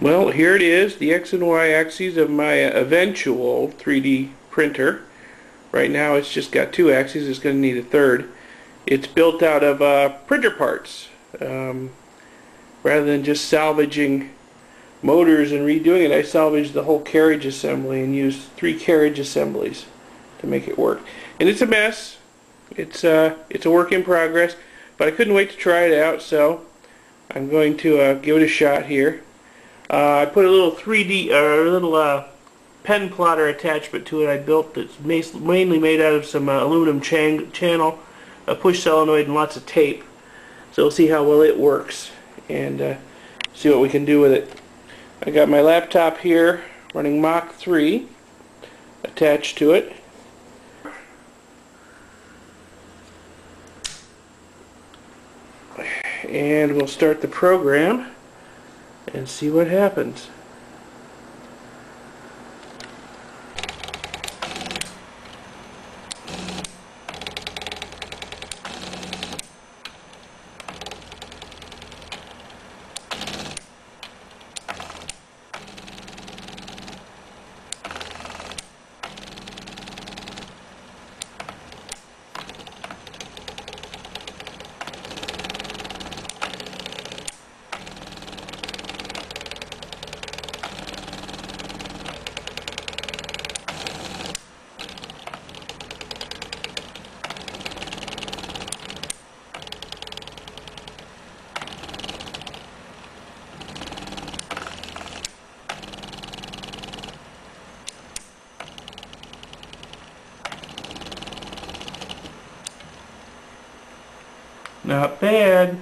Well, here it is, the X and Y axes of my eventual 3D printer. Right now it's just got two axes, it's going to need a third. It's built out of uh, printer parts. Um, rather than just salvaging motors and redoing it, I salvaged the whole carriage assembly and used three carriage assemblies to make it work. And it's a mess. It's, uh, it's a work in progress, but I couldn't wait to try it out, so I'm going to uh, give it a shot here. Uh, I put a little 3D, or a little uh, pen plotter attachment to it I built that's mainly made out of some uh, aluminum chan channel, a push solenoid, and lots of tape. So we'll see how well it works and uh, see what we can do with it. I got my laptop here running Mach 3 attached to it. And we'll start the program and see what happens. Not bad.